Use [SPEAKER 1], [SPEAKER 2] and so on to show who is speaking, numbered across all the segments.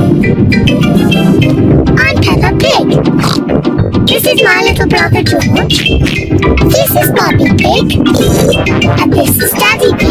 [SPEAKER 1] I'm Peppa Pig. This is my little brother George. This is Mummy Pig. And this is Daddy Pig.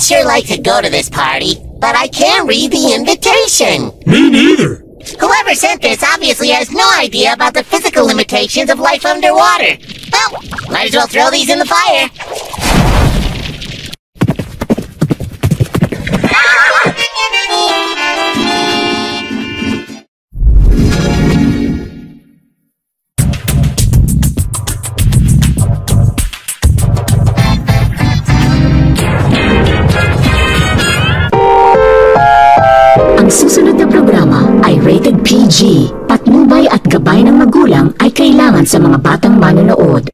[SPEAKER 2] I'd sure like to go to this party, but I can't read the invitation.
[SPEAKER 3] Me neither.
[SPEAKER 2] Whoever sent this obviously has no idea about the physical limitations of life underwater. Well, might as well throw these in the fire.
[SPEAKER 4] PG. Patnubay at gabay ng magulang ay kailangan sa mga batang manonood.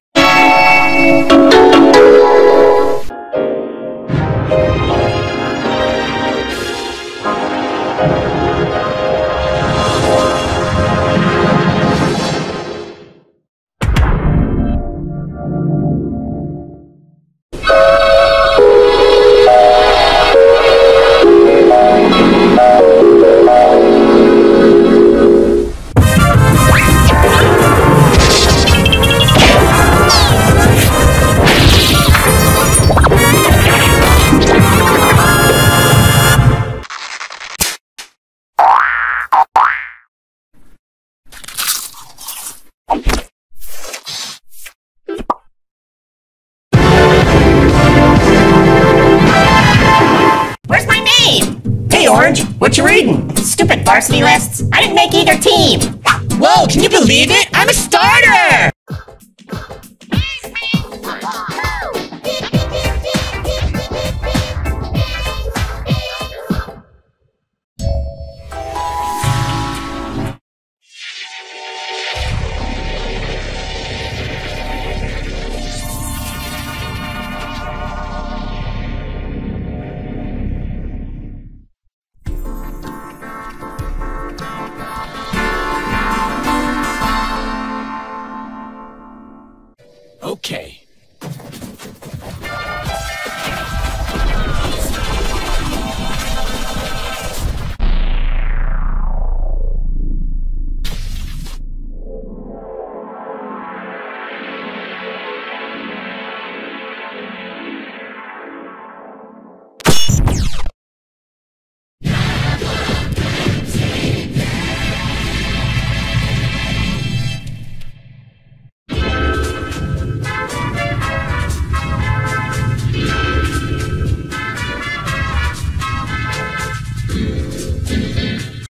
[SPEAKER 2] Hey, Orange, what you reading? Stupid varsity lists. I didn't make either team.
[SPEAKER 5] Whoa, can you believe it? I'm a starter! Okay.